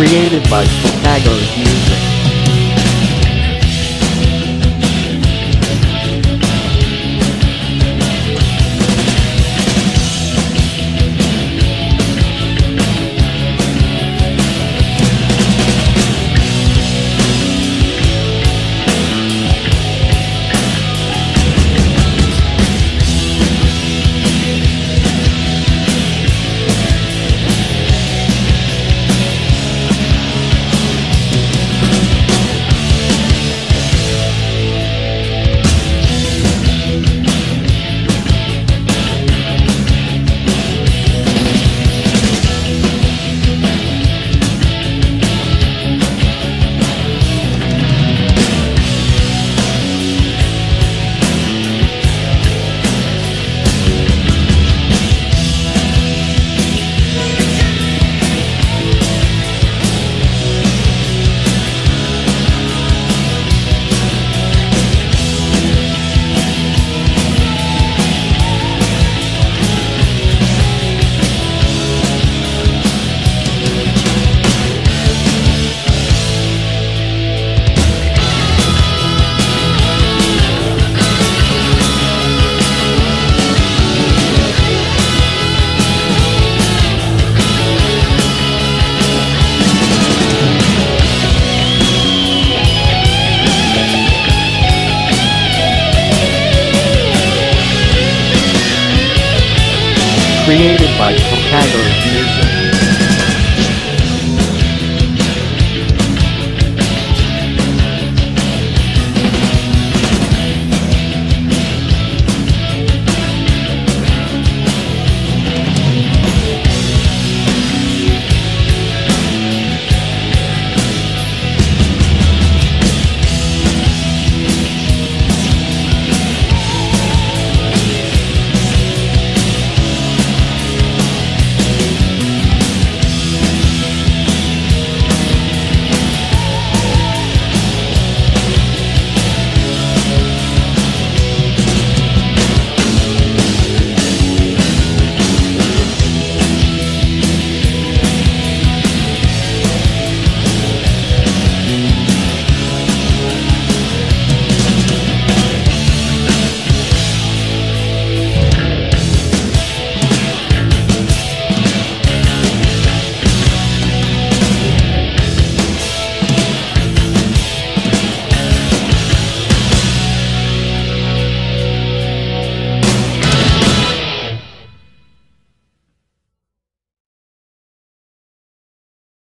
Created by Pythagoras Music. Created by Pythagoras Music.